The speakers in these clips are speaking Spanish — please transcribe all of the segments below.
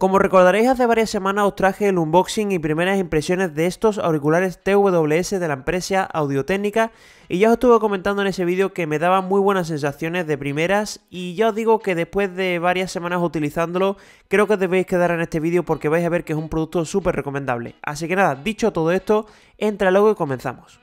Como recordaréis hace varias semanas os traje el unboxing y primeras impresiones de estos auriculares TWS de la empresa Audiotécnica y ya os estuve comentando en ese vídeo que me daban muy buenas sensaciones de primeras y ya os digo que después de varias semanas utilizándolo creo que os debéis quedar en este vídeo porque vais a ver que es un producto súper recomendable. Así que nada, dicho todo esto, entra luego y comenzamos.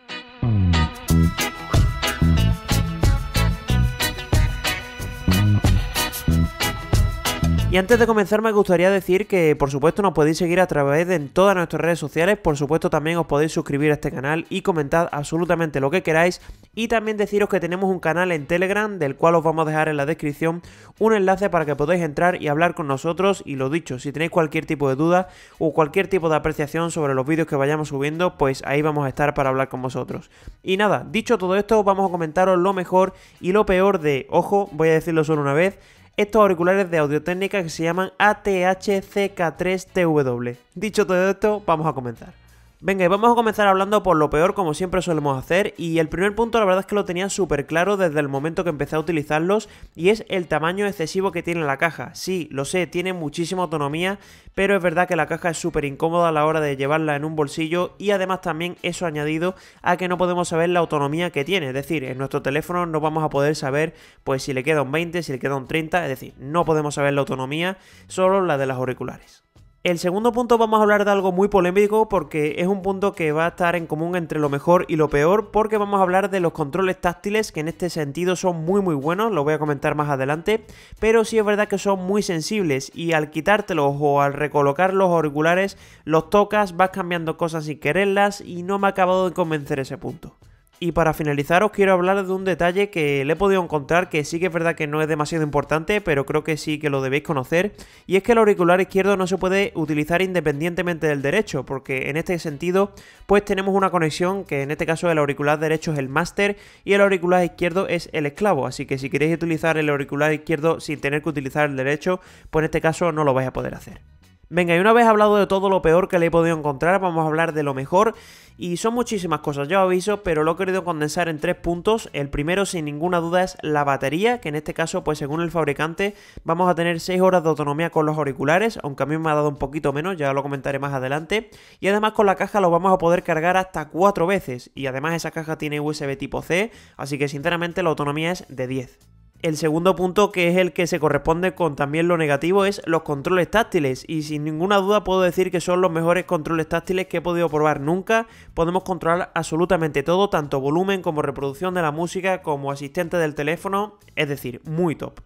Y antes de comenzar me gustaría decir que por supuesto nos podéis seguir a través de todas nuestras redes sociales, por supuesto también os podéis suscribir a este canal y comentar absolutamente lo que queráis. Y también deciros que tenemos un canal en Telegram del cual os vamos a dejar en la descripción un enlace para que podáis entrar y hablar con nosotros. Y lo dicho, si tenéis cualquier tipo de duda o cualquier tipo de apreciación sobre los vídeos que vayamos subiendo, pues ahí vamos a estar para hablar con vosotros. Y nada, dicho todo esto, vamos a comentaros lo mejor y lo peor de, ojo, voy a decirlo solo una vez, estos auriculares de audio técnica que se llaman ATH-CK3TW. Dicho todo esto, vamos a comenzar. Venga, y vamos a comenzar hablando por lo peor, como siempre solemos hacer, y el primer punto la verdad es que lo tenía súper claro desde el momento que empecé a utilizarlos, y es el tamaño excesivo que tiene la caja. Sí, lo sé, tiene muchísima autonomía, pero es verdad que la caja es súper incómoda a la hora de llevarla en un bolsillo, y además también eso añadido a que no podemos saber la autonomía que tiene, es decir, en nuestro teléfono no vamos a poder saber pues si le queda un 20, si le queda un 30, es decir, no podemos saber la autonomía, solo la de las auriculares. El segundo punto vamos a hablar de algo muy polémico porque es un punto que va a estar en común entre lo mejor y lo peor porque vamos a hablar de los controles táctiles que en este sentido son muy muy buenos, lo voy a comentar más adelante, pero sí es verdad que son muy sensibles y al quitártelos o al recolocar los auriculares los tocas, vas cambiando cosas sin quererlas y no me ha acabado de convencer ese punto. Y para finalizar os quiero hablar de un detalle que le he podido encontrar que sí que es verdad que no es demasiado importante, pero creo que sí que lo debéis conocer, y es que el auricular izquierdo no se puede utilizar independientemente del derecho, porque en este sentido pues tenemos una conexión que en este caso el auricular derecho es el máster y el auricular izquierdo es el esclavo, así que si queréis utilizar el auricular izquierdo sin tener que utilizar el derecho, pues en este caso no lo vais a poder hacer. Venga, y una vez hablado de todo lo peor que le he podido encontrar, vamos a hablar de lo mejor. Y son muchísimas cosas, ya os aviso, pero lo he querido condensar en tres puntos. El primero, sin ninguna duda, es la batería, que en este caso, pues según el fabricante, vamos a tener 6 horas de autonomía con los auriculares, aunque a mí me ha dado un poquito menos, ya lo comentaré más adelante. Y además con la caja lo vamos a poder cargar hasta 4 veces. Y además esa caja tiene USB tipo C, así que sinceramente la autonomía es de 10. El segundo punto, que es el que se corresponde con también lo negativo, es los controles táctiles. Y sin ninguna duda puedo decir que son los mejores controles táctiles que he podido probar nunca. Podemos controlar absolutamente todo, tanto volumen como reproducción de la música, como asistente del teléfono. Es decir, muy top.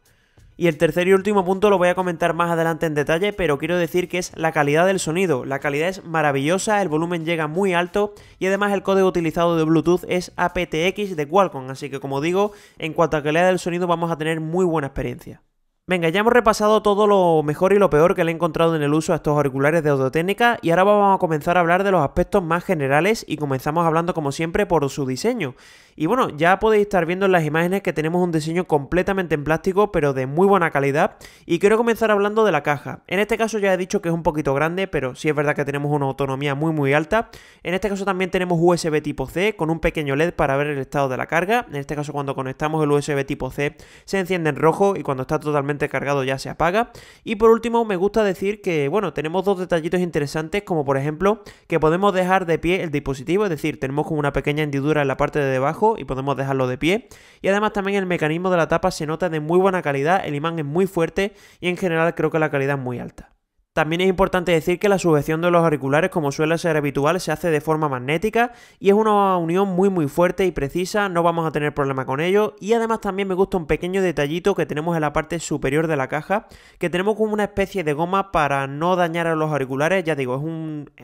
Y el tercer y último punto lo voy a comentar más adelante en detalle, pero quiero decir que es la calidad del sonido. La calidad es maravillosa, el volumen llega muy alto y además el código utilizado de Bluetooth es aptX de Qualcomm, así que como digo, en cuanto a calidad del sonido vamos a tener muy buena experiencia. Venga, ya hemos repasado todo lo mejor y lo peor que le he encontrado en el uso a estos auriculares de Audiotécnica y ahora vamos a comenzar a hablar de los aspectos más generales y comenzamos hablando como siempre por su diseño. Y bueno, ya podéis estar viendo en las imágenes que tenemos un diseño completamente en plástico pero de muy buena calidad y quiero comenzar hablando de la caja. En este caso ya he dicho que es un poquito grande pero sí es verdad que tenemos una autonomía muy muy alta. En este caso también tenemos USB tipo C con un pequeño LED para ver el estado de la carga. En este caso cuando conectamos el USB tipo C se enciende en rojo y cuando está totalmente cargado ya se apaga. Y por último me gusta decir que, bueno, tenemos dos detallitos interesantes como por ejemplo que podemos dejar de pie el dispositivo, es decir, tenemos como una pequeña hendidura en la parte de debajo y podemos dejarlo de pie. Y además también el mecanismo de la tapa se nota de muy buena calidad, el imán es muy fuerte y en general creo que la calidad es muy alta. También es importante decir que la sujeción de los auriculares, como suele ser habitual, se hace de forma magnética y es una unión muy muy fuerte y precisa, no vamos a tener problema con ello. Y además también me gusta un pequeño detallito que tenemos en la parte superior de la caja, que tenemos como una especie de goma para no dañar a los auriculares, ya digo, es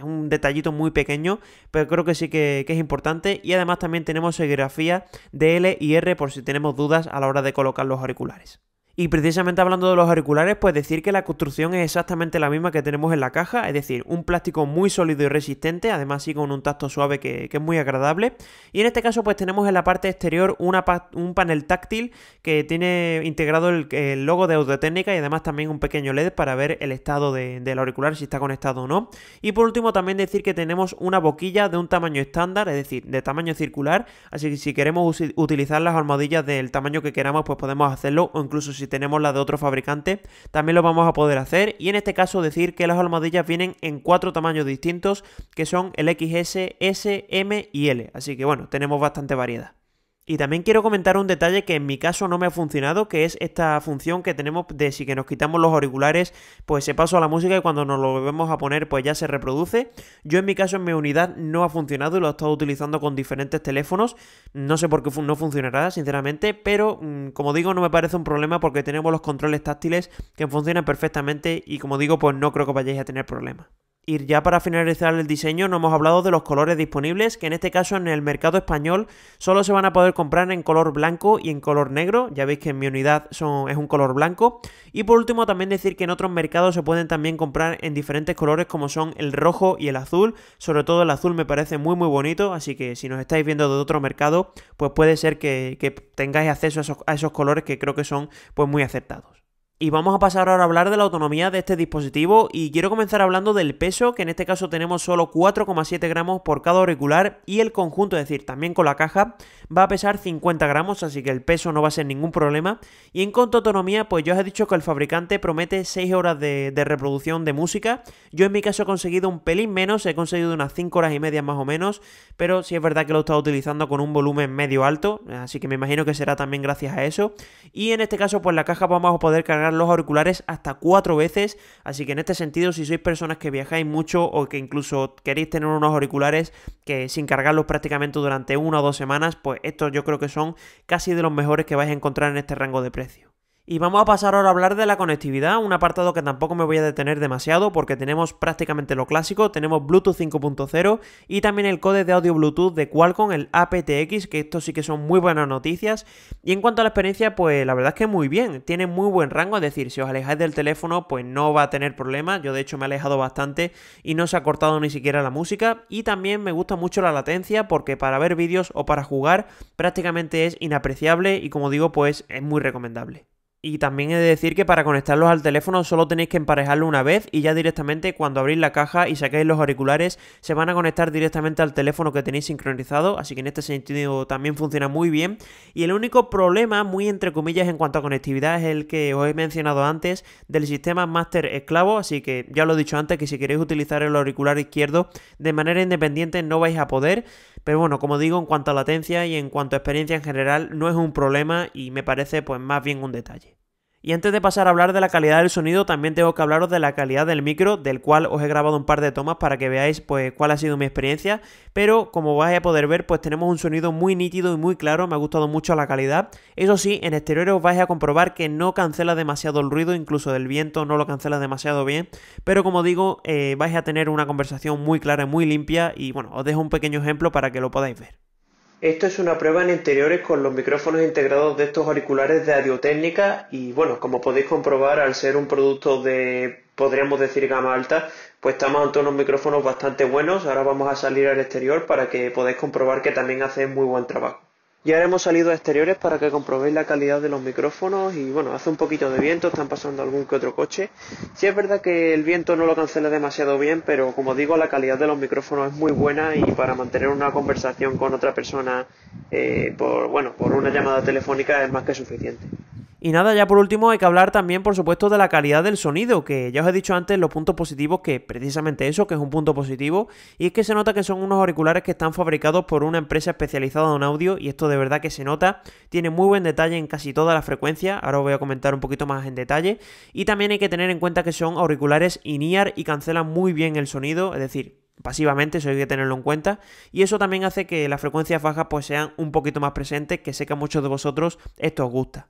un, detallito muy pequeño, pero creo que sí que, que es importante. Y además también tenemos serigrafía de L y R por si tenemos dudas a la hora de colocar los auriculares. Y precisamente hablando de los auriculares, pues decir que la construcción es exactamente la misma que tenemos en la caja, es decir, un plástico muy sólido y resistente, además sí con un tacto suave que, es muy agradable. Y en este caso pues tenemos en la parte exterior un panel táctil que tiene integrado el, logo de Audiotécnica y además también un pequeño LED para ver el estado del auricular, si está conectado o no. Y por último también decir que tenemos una boquilla de un tamaño estándar, es decir, de tamaño circular, así que si queremos utilizar las almohadillas del tamaño que queramos pues podemos hacerlo o incluso si si tenemos la de otro fabricante, también lo vamos a poder hacer. Y en este caso decir que las almohadillas vienen en cuatro tamaños distintos, que son el XS, S, M y L. Así que bueno, tenemos bastante variedad. Y también quiero comentar un detalle que en mi caso no me ha funcionado, que es esta función que tenemos de si que nos quitamos los auriculares, pues se pasó a la música y cuando nos lo volvemos a poner, pues ya se reproduce. Yo en mi caso en mi unidad no ha funcionado y lo he estado utilizando con diferentes teléfonos. No sé por qué no funcionará, sinceramente, pero mm, como digo, no me parece un problema porque tenemos los controles táctiles que funcionan perfectamente y como digo, pues no creo que vayáis a tener problemas. Y ya para finalizar el diseño, no hemos hablado de los colores disponibles, que en este caso en el mercado español solo se van a poder comprar en color blanco y en color negro. Ya veis que en mi unidad es un color blanco. Y por último, también decir que en otros mercados se pueden también comprar en diferentes colores como son el rojo y el azul. Sobre todo el azul me parece muy muy bonito, así que si nos estáis viendo de otro mercado, pues puede ser que, tengáis acceso a esos, colores que creo que son pues muy aceptados. Y vamos a pasar ahora a hablar de la autonomía de este dispositivo y quiero comenzar hablando del peso, que en este caso tenemos solo 4,7 gramos por cada auricular y el conjunto, es decir, también con la caja, va a pesar 50 gramos, así que el peso no va a ser ningún problema. Y en cuanto a autonomía, pues yo os he dicho que el fabricante promete 6 horas de, reproducción de música. Yo en mi caso he conseguido un pelín menos, he conseguido unas 5 horas y media más o menos, pero sí es verdad que lo he estado utilizando con un volumen medio alto, así que me imagino que será también gracias a eso. Y en este caso, pues la caja vamos a poder cargar los auriculares hasta cuatro veces, así que en este sentido, si sois personas que viajáis mucho o que incluso queréis tener unos auriculares que sin cargarlos prácticamente durante una o dos semanas, pues estos yo creo que son casi de los mejores que vais a encontrar en este rango de precio. Y vamos a pasar ahora a hablar de la conectividad, un apartado que tampoco me voy a detener demasiado porque tenemos prácticamente lo clásico, tenemos Bluetooth 5.0 y también el código de audio Bluetooth de Qualcomm, el aptX, que estos sí que son muy buenas noticias. Y en cuanto a la experiencia, pues la verdad es que muy bien, tiene muy buen rango, es decir, si os alejáis del teléfono, pues no va a tener problemas, yo de hecho me he alejado bastante y no se ha cortado ni siquiera la música. Y también me gusta mucho la latencia porque para ver vídeos o para jugar prácticamente es inapreciable y como digo, pues es muy recomendable. Y también he de decir que para conectarlos al teléfono solo tenéis que emparejarlo una vez y ya directamente cuando abrís la caja y saquéis los auriculares se van a conectar directamente al teléfono que tenéis sincronizado, así que en este sentido también funciona muy bien. Y el único problema, muy entre comillas en cuanto a conectividad, es el que os he mencionado antes del sistema Master Esclavo, así que ya lo he dicho antes que si queréis utilizar el auricular izquierdo de manera independiente no vais a poder, pero bueno, como digo, en cuanto a latencia y en cuanto a experiencia en general no es un problema y me parece pues más bien un detalle. Y antes de pasar a hablar de la calidad del sonido, también tengo que hablaros de la calidad del micro, del cual os he grabado un par de tomas para que veáis pues cuál ha sido mi experiencia. Pero como vais a poder ver, pues tenemos un sonido muy nítido y muy claro, me ha gustado mucho la calidad. Eso sí, en exteriores os vais a comprobar que no cancela demasiado el ruido, incluso del viento no lo cancela demasiado bien. Pero como digo, eh, vais a tener una conversación muy clara y muy limpia y bueno, os dejo un pequeño ejemplo para que lo podáis ver. Esto es una prueba en interiores con los micrófonos integrados de estos auriculares de Audiotécnica y bueno, como podéis comprobar, al ser un producto de, podríamos decir, gama alta, pues estamos ante unos micrófonos bastante buenos. Ahora vamos a salir al exterior para que podáis comprobar que también hacen muy buen trabajo. Y ahora hemos salido a exteriores para que comprobéis la calidad de los micrófonos y bueno, hace un poquito de viento, están pasando algún que otro coche. Sí es verdad que el viento no lo cancela demasiado bien, pero como digo, la calidad de los micrófonos es muy buena y para mantener una conversación con otra persona eh, por, bueno, por una llamada telefónica es más que suficiente. Y nada, ya por último hay que hablar también, por supuesto, de la calidad del sonido, que ya os he dicho antes los puntos positivos, que precisamente eso, que es un punto positivo, y es que se nota que son unos auriculares que están fabricados por una empresa especializada en audio, y esto de verdad que se nota, tiene muy buen detalle en casi toda la frecuencia, ahora os voy a comentar un poquito más en detalle, y también hay que tener en cuenta que son auriculares in-ear y cancelan muy bien el sonido, es decir, pasivamente, eso hay que tenerlo en cuenta. Y eso también hace que las frecuencias bajas pues sean un poquito más presentes, que sé que a muchos de vosotros esto os gusta.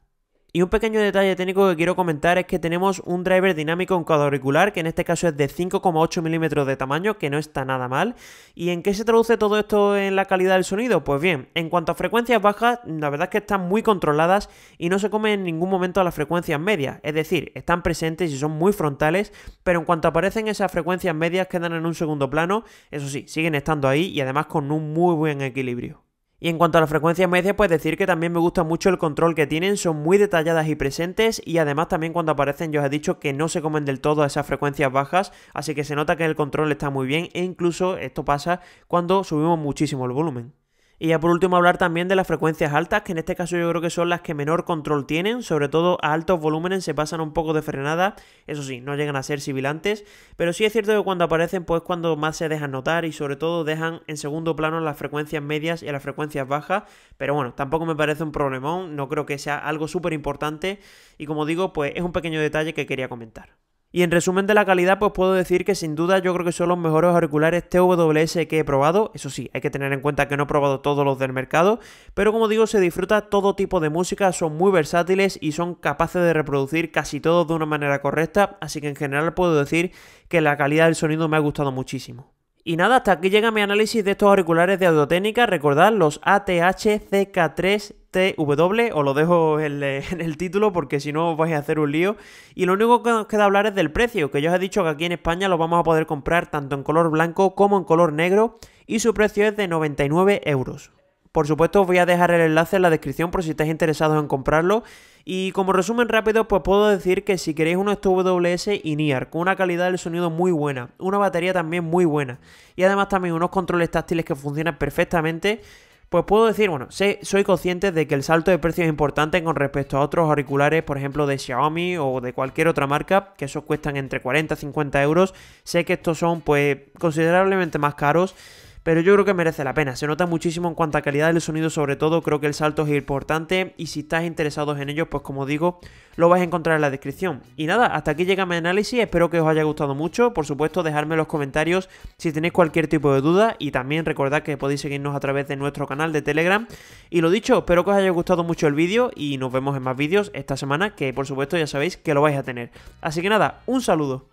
Y un pequeño detalle técnico que quiero comentar es que tenemos un driver dinámico en cada auricular, que en este caso es de 5,8 milímetros de tamaño, que no está nada mal. ¿Y en qué se traduce todo esto en la calidad del sonido? Pues bien, en cuanto a frecuencias bajas, la verdad es que están muy controladas y no se comen en ningún momento a las frecuencias medias. Es decir, están presentes y son muy frontales, pero en cuanto aparecen esas frecuencias medias quedan en un segundo plano, eso sí, siguen estando ahí y además con un muy buen equilibrio. Y en cuanto a la frecuencia media, pues decir que también me gusta mucho el control que tienen, son muy detalladas y presentes y además también cuando aparecen yo os he dicho que no se comen del todo esas frecuencias bajas, así que se nota que el control está muy bien e incluso esto pasa cuando subimos muchísimo el volumen. Y ya por último hablar también de las frecuencias altas, que en este caso yo creo que son las que menor control tienen, sobre todo a altos volúmenes se pasan un poco de frenada, eso sí, no llegan a ser sibilantes, pero sí es cierto que cuando aparecen pues cuando más se dejan notar y sobre todo dejan en segundo plano las frecuencias medias y las frecuencias bajas, pero bueno, tampoco me parece un problemón, no creo que sea algo súper importante y como digo, pues es un pequeño detalle que quería comentar. Y en resumen de la calidad, pues puedo decir que sin duda yo creo que son los mejores auriculares TWS que he probado. Eso sí, hay que tener en cuenta que no he probado todos los del mercado, pero como digo, se disfruta todo tipo de música, son muy versátiles y son capaces de reproducir casi todo de una manera correcta, así que en general puedo decir que la calidad del sonido me ha gustado muchísimo. Y nada, hasta aquí llega mi análisis de estos auriculares de audiotécnica. Recordad los ATH CK3 TW, os lo dejo en, el título porque si no os vais a hacer un lío. Y lo único que nos queda hablar es del precio, que yo os he dicho que aquí en España lo vamos a poder comprar tanto en color blanco como en color negro y su precio es de 99 euros. Por supuesto os voy a dejar el enlace en la descripción por si estáis interesados en comprarlo. Y como resumen rápido, pues puedo decir que si queréis uno WS INEAR con una calidad del sonido muy buena, una batería también muy buena y además también unos controles táctiles que funcionan perfectamente, pues puedo decir, bueno, sé, soy consciente de que el salto de precio es importante con respecto a otros auriculares, por ejemplo de Xiaomi o de cualquier otra marca, que esos cuestan entre 40 y 50 euros. Sé que estos son pues considerablemente más caros pero yo creo que merece la pena. Se nota muchísimo en cuanto a calidad del sonido, sobre todo. Creo que el salto es importante. Y si estás interesados en ello, pues como digo, lo vais a encontrar en la descripción. Y nada, hasta aquí llega mi análisis. Espero que os haya gustado mucho. Por supuesto, dejadme en los comentarios si tenéis cualquier tipo de duda. Y también recordad que podéis seguirnos a través de nuestro canal de Telegram. Y lo dicho, espero que os haya gustado mucho el vídeo. Y nos vemos en más vídeos esta semana, que por supuesto ya sabéis que lo vais a tener. Así que nada, un saludo.